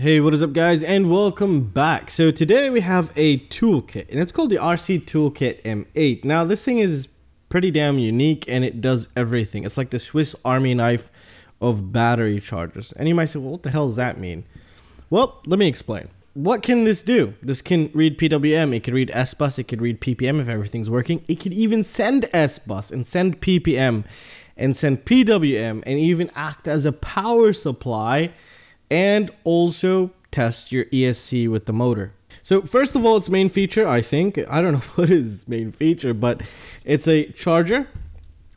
Hey, what is up guys and welcome back. So today we have a toolkit and it's called the RC Toolkit M8. Now this thing is pretty damn unique and it does everything. It's like the Swiss army knife of battery chargers. And you might say, well, what the hell does that mean? Well, let me explain. What can this do? This can read PWM, it can read S-Bus, it can read PPM if everything's working. It can even send S-Bus and send PPM and send PWM and even act as a power supply and also test your ESC with the motor. So first of all, its main feature, I think, I don't know what is main feature, but it's a charger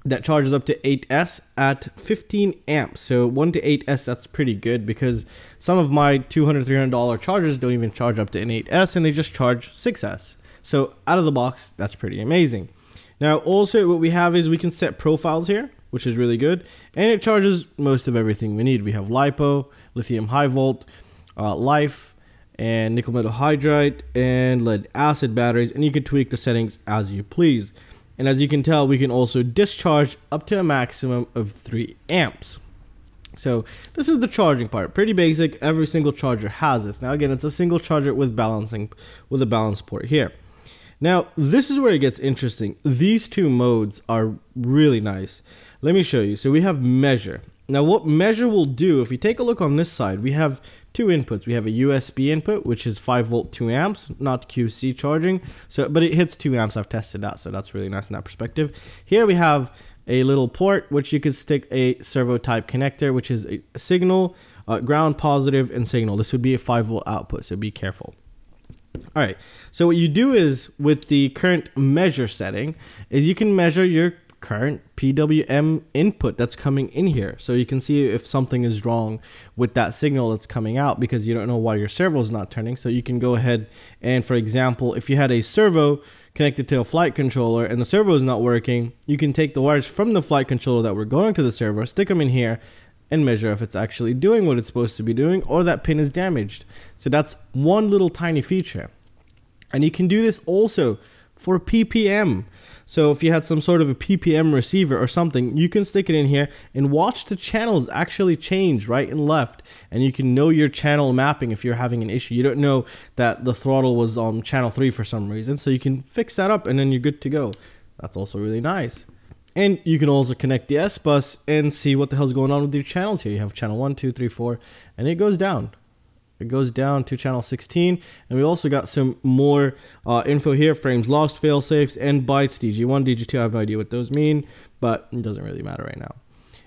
that charges up to 8S at 15 amps. So 1 to 8S, that's pretty good because some of my $200, $300 chargers don't even charge up to an 8S and they just charge 6S. So out of the box, that's pretty amazing. Now also what we have is we can set profiles here which is really good. And it charges most of everything we need. We have LiPo, lithium high volt, uh, life, and nickel metal hydride, and lead acid batteries. And you can tweak the settings as you please. And as you can tell, we can also discharge up to a maximum of 3 amps. So this is the charging part. Pretty basic. Every single charger has this. Now again, it's a single charger with balancing with a balance port here. Now, this is where it gets interesting. These two modes are really nice. Let me show you. So we have measure. Now what measure will do, if we take a look on this side, we have two inputs. We have a USB input, which is 5 volt 2 amps, not QC charging. So, But it hits 2 amps. I've tested that, so that's really nice in that perspective. Here we have a little port, which you could stick a servo type connector, which is a signal, uh, ground positive, and signal. This would be a 5 volt output, so be careful. All right, so what you do is with the current measure setting is you can measure your current PWM input that's coming in here. So you can see if something is wrong with that signal that's coming out because you don't know why your servo is not turning. So you can go ahead and for example, if you had a servo connected to a flight controller and the servo is not working, you can take the wires from the flight controller that were going to the servo, stick them in here and measure if it's actually doing what it's supposed to be doing or that pin is damaged. So that's one little tiny feature. And you can do this also for PPM. So if you had some sort of a PPM receiver or something, you can stick it in here and watch the channels actually change right and left. And you can know your channel mapping if you're having an issue. You don't know that the throttle was on channel 3 for some reason. So you can fix that up and then you're good to go. That's also really nice. And you can also connect the S-Bus and see what the hell's going on with your channels here. You have channel 1, 2, 3, 4, and it goes down. It goes down to channel 16. And we also got some more uh, info here. Frames lost, fail safes, and bytes. DG1, DG2, I have no idea what those mean, but it doesn't really matter right now.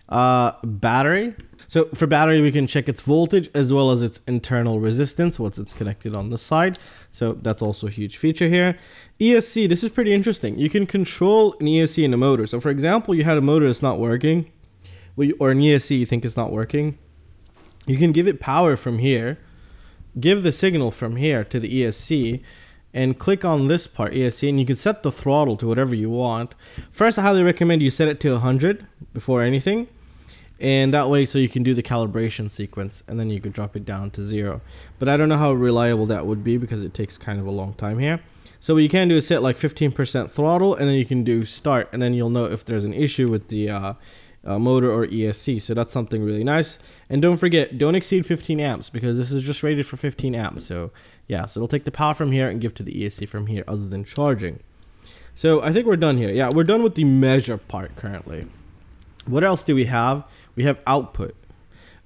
Uh, battery. So for battery, we can check its voltage as well as its internal resistance once it's connected on the side. So that's also a huge feature here. ESC, this is pretty interesting. You can control an ESC in a motor. So for example, you had a motor that's not working, or an ESC you think is not working. You can give it power from here give the signal from here to the ESC and click on this part ESC and you can set the throttle to whatever you want. First I highly recommend you set it to 100 before anything and that way so you can do the calibration sequence and then you can drop it down to zero. But I don't know how reliable that would be because it takes kind of a long time here. So what you can do is set like 15% throttle and then you can do start and then you'll know if there's an issue with the uh, uh, motor or ESC. So that's something really nice. And don't forget, don't exceed 15 amps because this is just rated for 15 amps. So yeah, so it'll take the power from here and give to the ESC from here other than charging. So I think we're done here. Yeah, we're done with the measure part currently. What else do we have? We have output.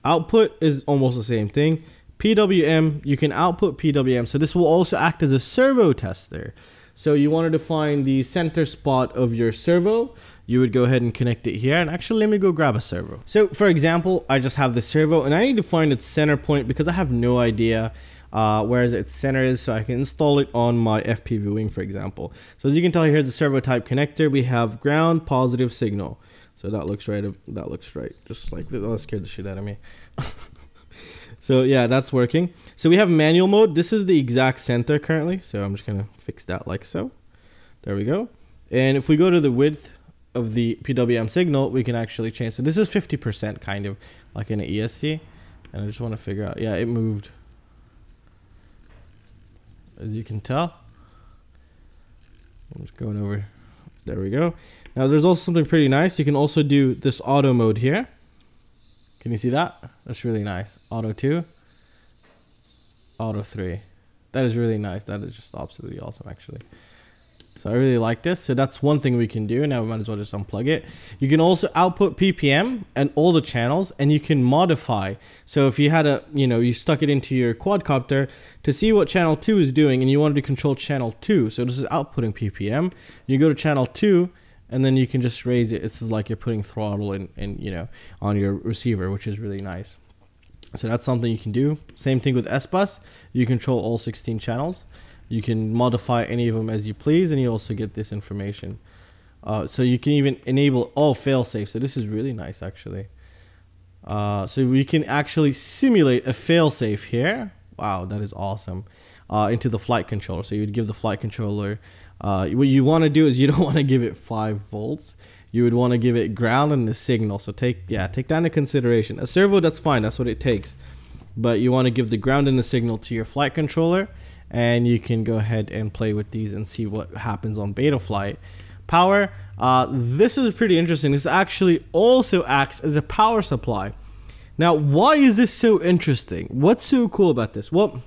Output is almost the same thing. PWM, you can output PWM. So this will also act as a servo tester. So you wanted to find the center spot of your servo you would go ahead and connect it here. And actually, let me go grab a servo. So for example, I just have the servo and I need to find its center point because I have no idea uh, where its center is so I can install it on my FPV wing, for example. So as you can tell, here's the servo type connector. We have ground positive signal. So that looks right. That looks right. Just like that scared the shit out of me. so yeah, that's working. So we have manual mode. This is the exact center currently. So I'm just gonna fix that like so. There we go. And if we go to the width of the PWM signal, we can actually change. So this is 50% kind of like in an ESC. And I just want to figure out, yeah, it moved. As you can tell. I'm just going over. There we go. Now there's also something pretty nice. You can also do this auto mode here. Can you see that? That's really nice. Auto 2. Auto 3. That is really nice. That is just absolutely awesome, actually. So I really like this. So that's one thing we can do. Now we might as well just unplug it. You can also output PPM and all the channels and you can modify. So if you had a, you know, you stuck it into your quadcopter to see what channel 2 is doing and you wanted to control channel 2. So this is outputting PPM. You go to channel 2 and then you can just raise it. It's like you're putting throttle in, you know, on your receiver, which is really nice. So that's something you can do. Same thing with S-Bus. You control all 16 channels. You can modify any of them as you please, and you also get this information. Uh, so you can even enable all failsafe. So this is really nice, actually. Uh, so we can actually simulate a failsafe here. Wow, that is awesome. Uh, into the flight controller. So you'd give the flight controller. Uh, what you want to do is you don't want to give it five volts. You would want to give it ground and the signal. So take yeah, take that into consideration. A servo, that's fine. That's what it takes. But you want to give the ground and the signal to your flight controller and you can go ahead and play with these and see what happens on Betaflight. Power, uh, this is pretty interesting. This actually also acts as a power supply. Now, why is this so interesting? What's so cool about this? Well,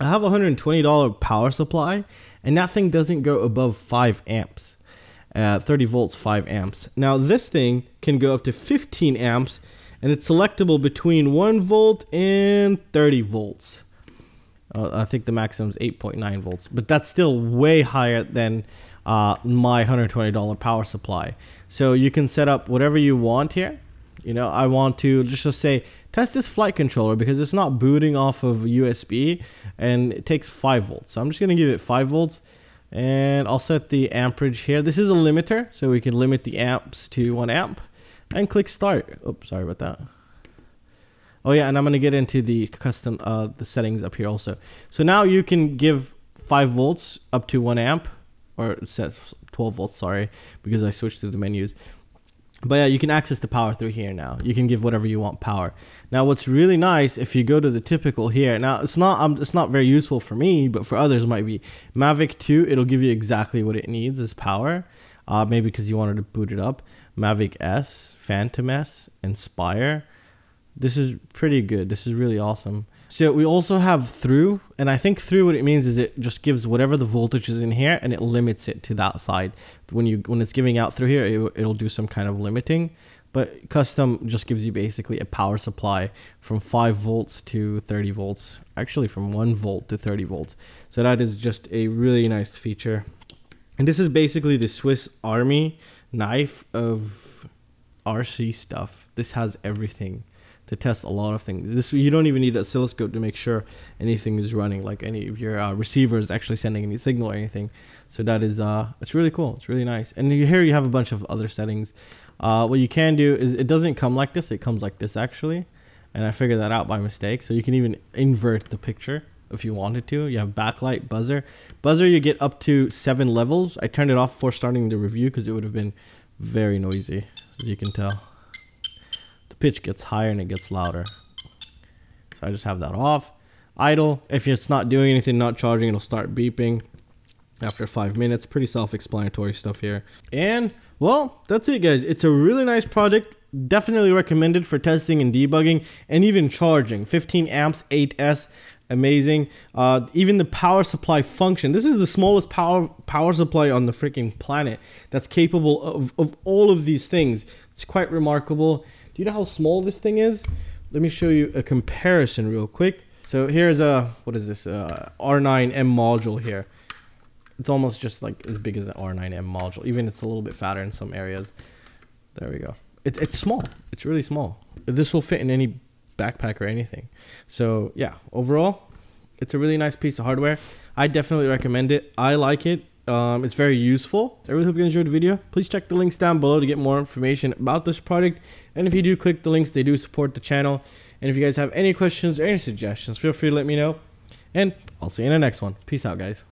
I have a $120 power supply, and that thing doesn't go above 5 amps. Uh, 30 volts, 5 amps. Now, this thing can go up to 15 amps, and it's selectable between 1 volt and 30 volts. Uh, I think the maximum is 8.9 volts, but that's still way higher than uh, my $120 power supply. So you can set up whatever you want here. You know, I want to just, just say test this flight controller because it's not booting off of USB and it takes 5 volts. So I'm just going to give it 5 volts and I'll set the amperage here. This is a limiter, so we can limit the amps to 1 amp and click start. Oops, sorry about that. Oh yeah, and I'm gonna get into the custom uh, the settings up here also. So now you can give five volts up to one amp, or it says 12 volts. Sorry, because I switched to the menus. But yeah, you can access the power through here now. You can give whatever you want power. Now, what's really nice if you go to the typical here. Now, it's not um, it's not very useful for me, but for others might be. Mavic 2, it'll give you exactly what it needs as power. Uh, maybe because you wanted to boot it up. Mavic S, Phantom S, Inspire this is pretty good. This is really awesome. So we also have through, and I think through what it means is it just gives whatever the voltage is in here and it limits it to that side. When you when it's giving out through here, it, it'll do some kind of limiting. But custom just gives you basically a power supply from 5 volts to 30 volts. Actually from 1 volt to 30 volts. So that is just a really nice feature. And this is basically the Swiss Army knife of RC stuff. This has everything to test a lot of things. This you don't even need an oscilloscope to make sure anything is running, like any of your uh, receivers actually sending any signal or anything. So that is uh, it's really cool. It's really nice. And here you have a bunch of other settings. Uh, what you can do is it doesn't come like this. It comes like this actually, and I figured that out by mistake. So you can even invert the picture if you wanted to. You have backlight, buzzer. Buzzer you get up to seven levels. I turned it off before starting the review because it would have been very noisy, as you can tell pitch gets higher and it gets louder. So I just have that off. Idle, if it's not doing anything, not charging, it'll start beeping after five minutes. Pretty self-explanatory stuff here. And, well, that's it, guys. It's a really nice project. Definitely recommended for testing and debugging and even charging. 15 amps, 8S, amazing. Uh, even the power supply function. This is the smallest power power supply on the freaking planet that's capable of, of all of these things. It's quite remarkable. Do you know how small this thing is? Let me show you a comparison real quick. So here's a, what is this, uh, R9M module here. It's almost just like as big as an R9M module. Even it's a little bit fatter in some areas. There we go. It, it's small. It's really small. This will fit in any backpack or anything. So yeah, overall, it's a really nice piece of hardware. I definitely recommend it. I like it. Um, it's very useful. I really hope you enjoyed the video. Please check the links down below to get more information about this product. And if you do click the links, they do support the channel. And if you guys have any questions or any suggestions, feel free to let me know. And I'll see you in the next one. Peace out, guys.